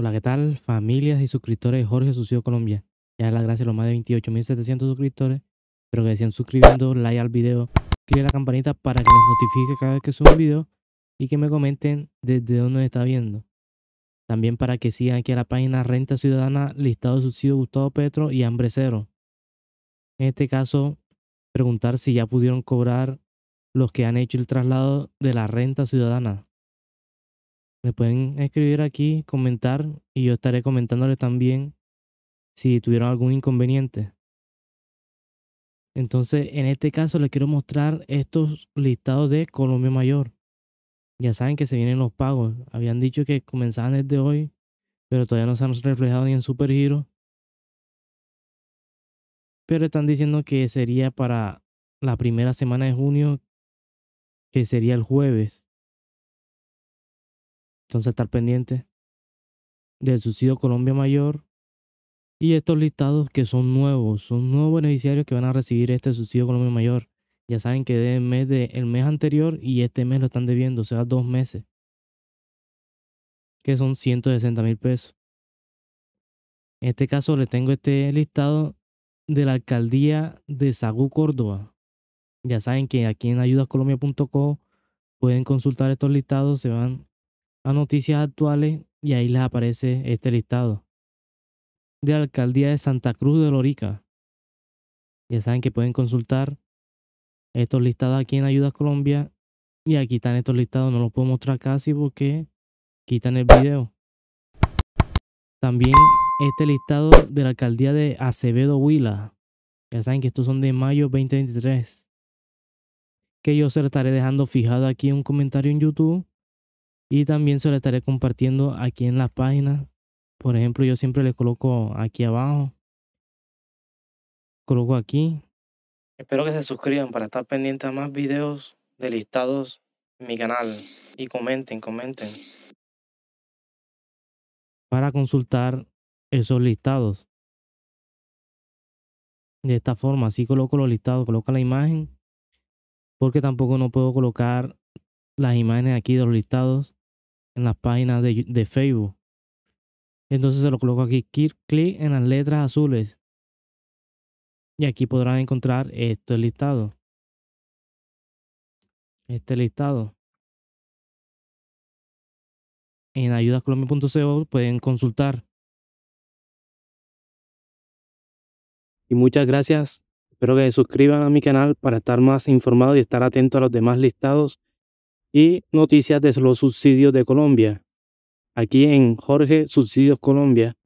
Hola, ¿qué tal? Familias y suscriptores de Jorge Sucio Colombia. Ya es la gracia a los más de 28.700 suscriptores. Espero que sigan suscribiendo, like al video, clic la campanita para que les notifique cada vez que subo un video y que me comenten desde dónde está viendo. También para que sigan aquí a la página Renta Ciudadana, listado de subsidio Gustavo Petro y Hambre Cero. En este caso, preguntar si ya pudieron cobrar los que han hecho el traslado de la renta ciudadana. Me pueden escribir aquí, comentar y yo estaré comentándoles también si tuvieron algún inconveniente. Entonces, en este caso les quiero mostrar estos listados de Colombia Mayor. Ya saben que se vienen los pagos. Habían dicho que comenzaban desde hoy, pero todavía no se han reflejado ni en Supergiro. Pero están diciendo que sería para la primera semana de junio, que sería el jueves. Entonces estar pendiente del subsidio Colombia Mayor y estos listados que son nuevos, son nuevos beneficiarios que van a recibir este subsidio Colombia Mayor. Ya saben que deben mes de, el mes anterior y este mes lo están debiendo, o sea, dos meses. Que son 160 mil pesos. En este caso les tengo este listado de la alcaldía de Sagú, Córdoba. Ya saben que aquí en ayudascolombia.co pueden consultar estos listados, se van a noticias actuales y ahí les aparece este listado. De la alcaldía de Santa Cruz de Lorica. Ya saben que pueden consultar estos listados aquí en Ayudas Colombia. Y aquí están estos listados. No los puedo mostrar casi porque quitan el video. También este listado de la alcaldía de Acevedo Huila. Ya saben que estos son de mayo 2023. Que yo se lo estaré dejando fijado aquí en un comentario en YouTube y también se lo estaré compartiendo aquí en la página. Por ejemplo, yo siempre le coloco aquí abajo. Coloco aquí. Espero que se suscriban para estar pendientes a más videos de listados en mi canal. Y comenten, comenten. Para consultar esos listados. De esta forma, así coloco los listados, coloco la imagen. Porque tampoco no puedo colocar las imágenes aquí de los listados en las páginas de, de Facebook. Entonces se lo coloco aquí, clic en las letras azules. Y aquí podrán encontrar este listado. Este listado. En ayudascolombia.co pueden consultar. Y muchas gracias. Espero que se suscriban a mi canal para estar más informados y estar atentos a los demás listados y noticias de los subsidios de Colombia. Aquí en Jorge Subsidios Colombia